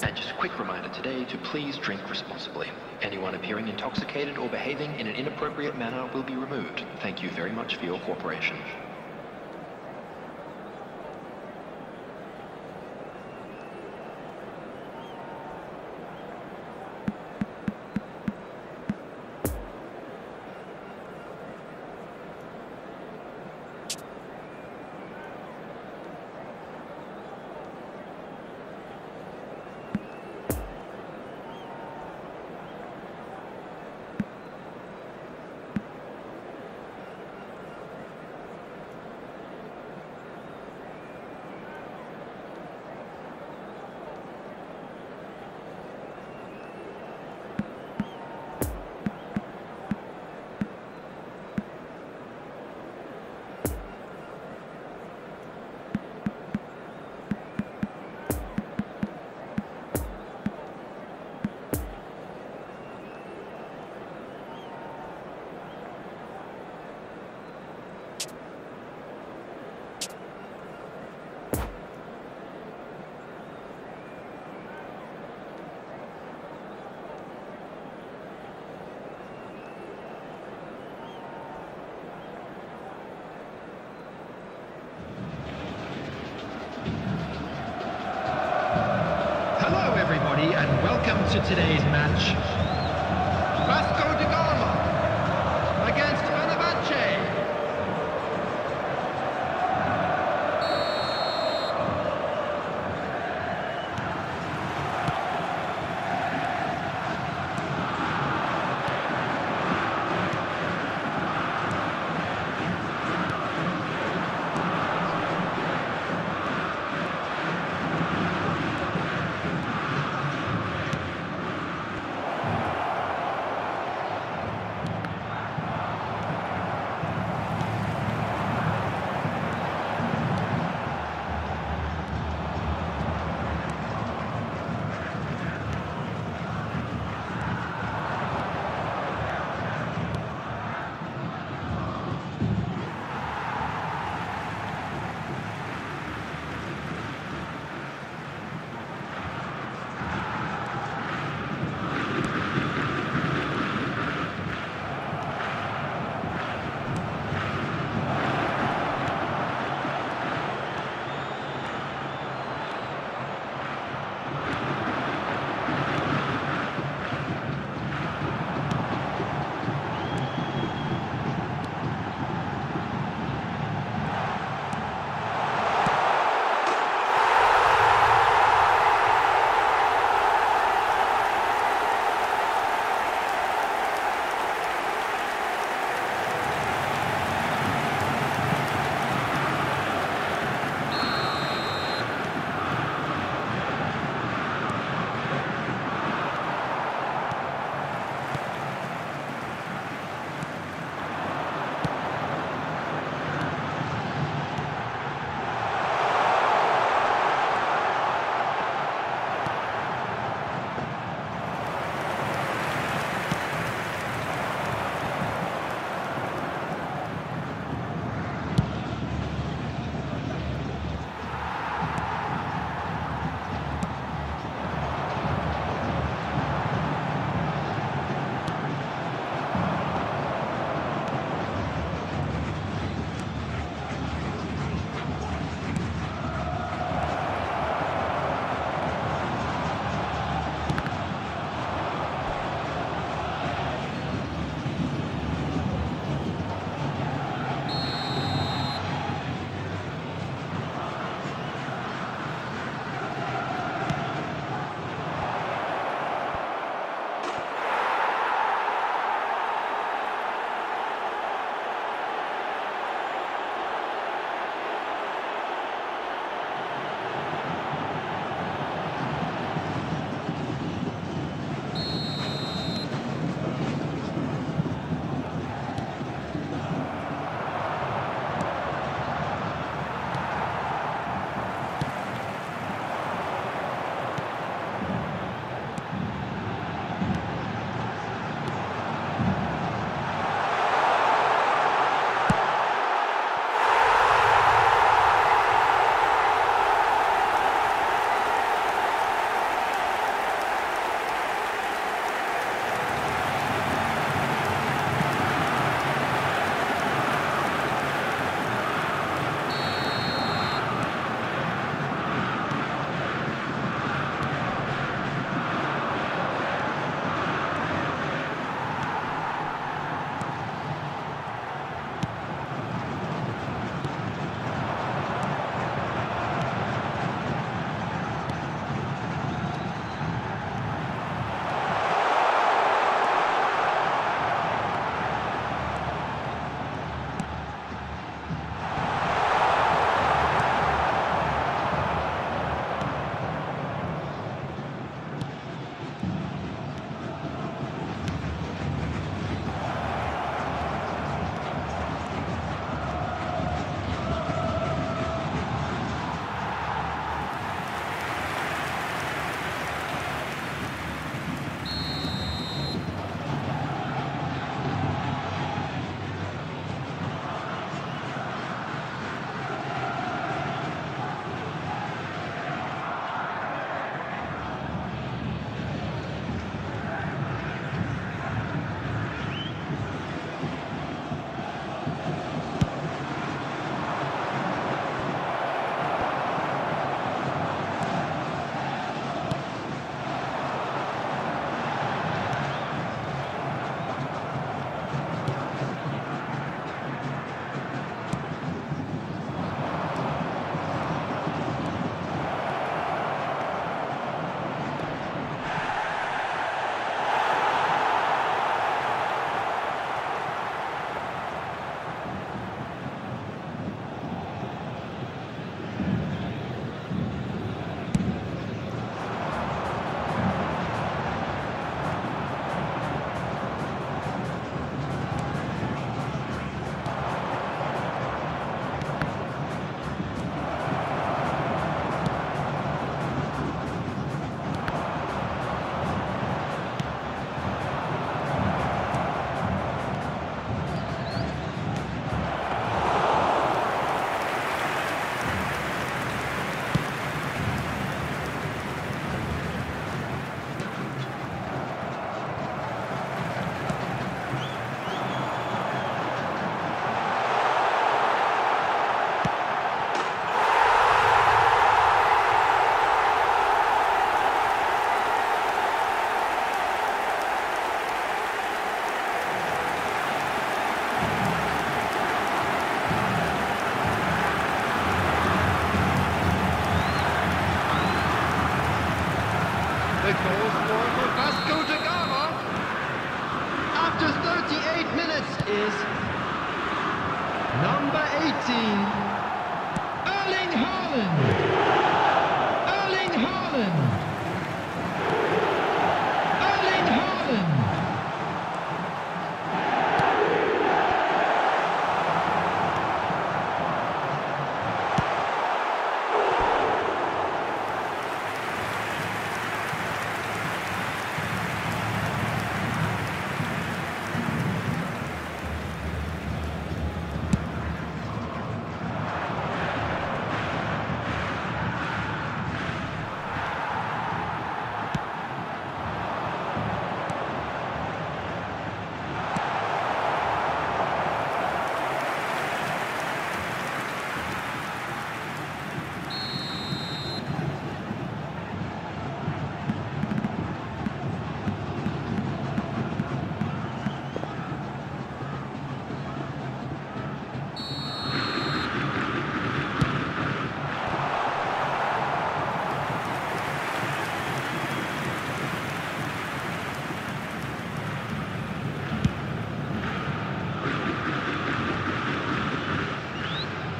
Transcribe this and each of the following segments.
And just a quick reminder today to please drink responsibly. Anyone appearing intoxicated or behaving in an inappropriate manner will be removed. Thank you very much for your cooperation. Welcome to today's match.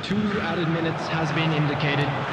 Two added minutes has been indicated.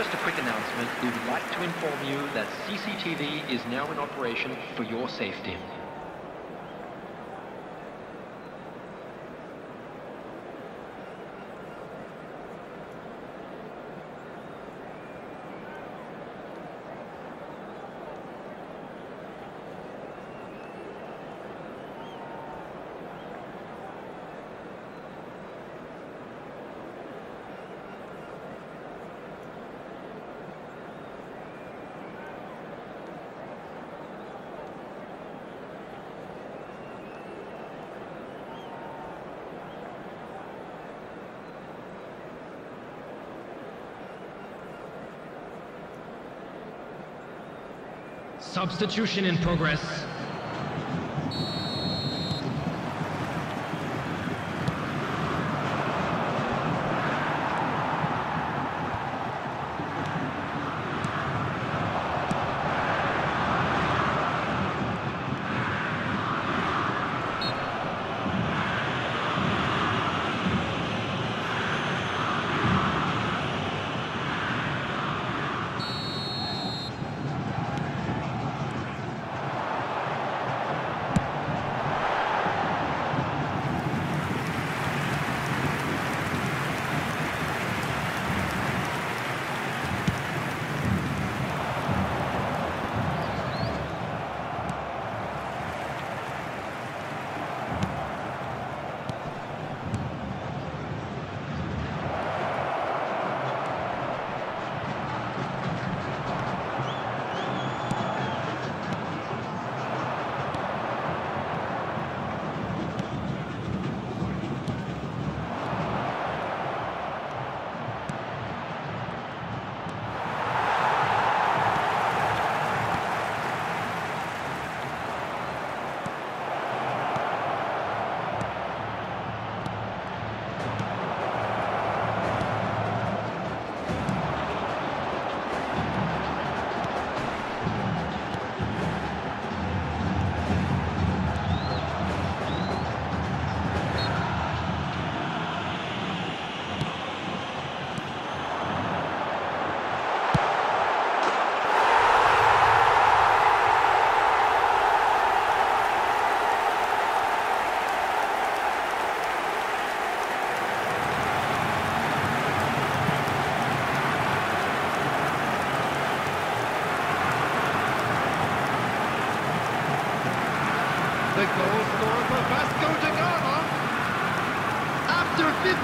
Just a quick announcement. We would like to inform you that CCTV is now in operation for your safety. Substitution in progress.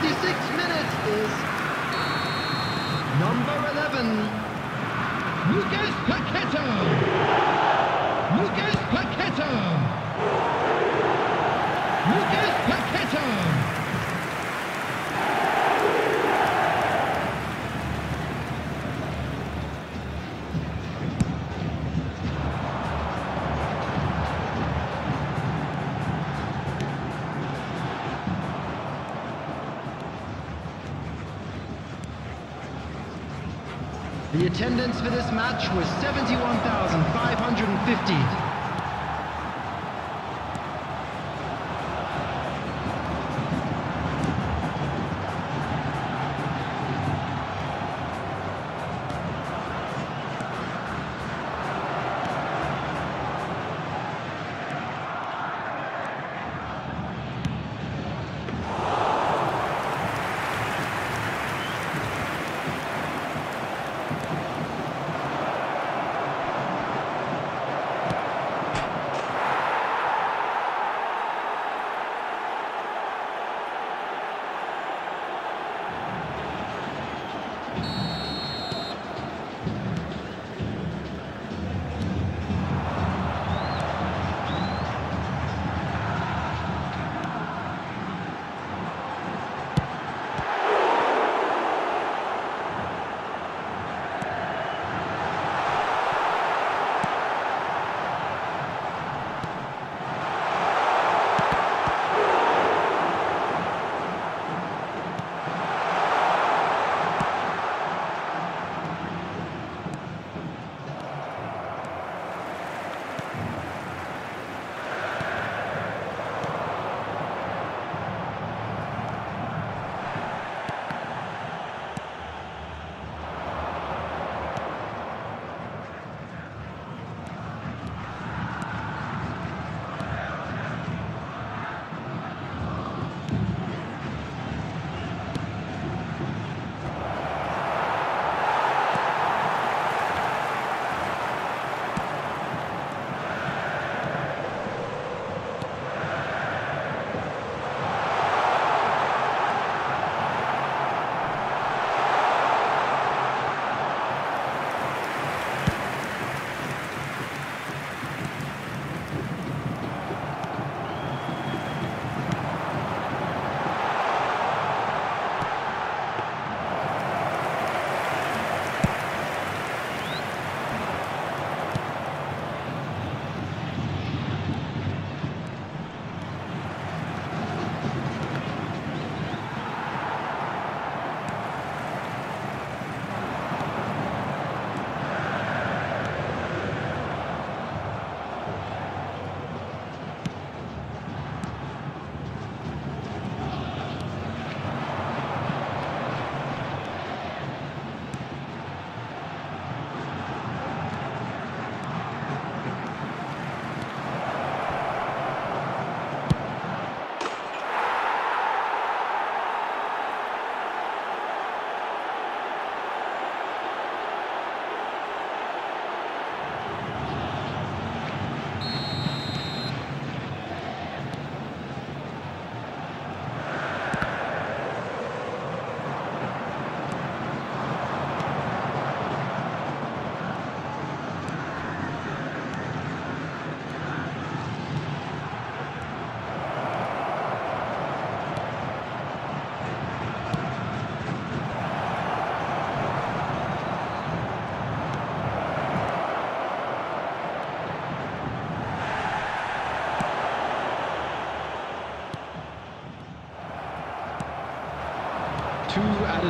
Minutes is uh, number 11, Lucas Paqueta. The attendance for this match was 71,550.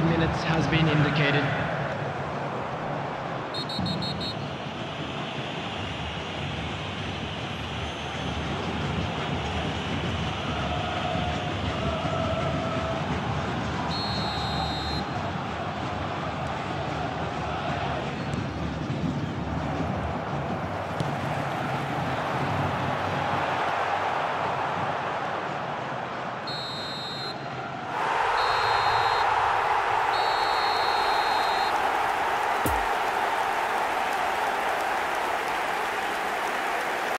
Minutes has been indicated.